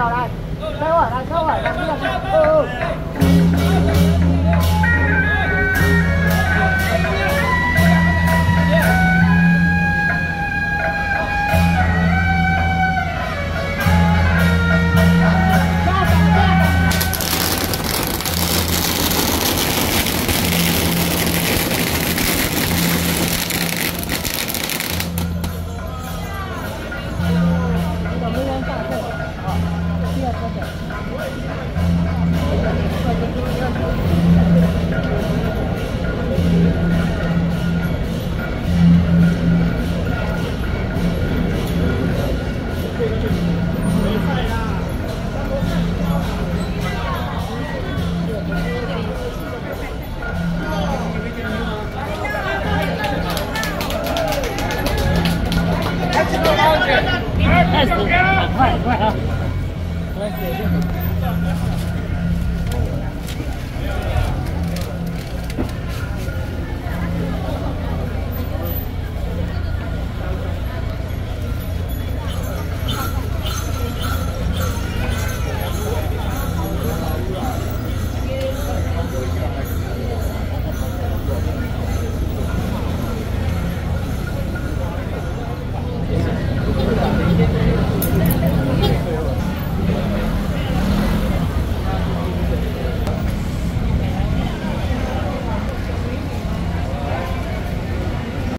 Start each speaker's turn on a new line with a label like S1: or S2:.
S1: vào đây. Theo ở đây, theo ở đây. Ừ. ừ. 快快快啊！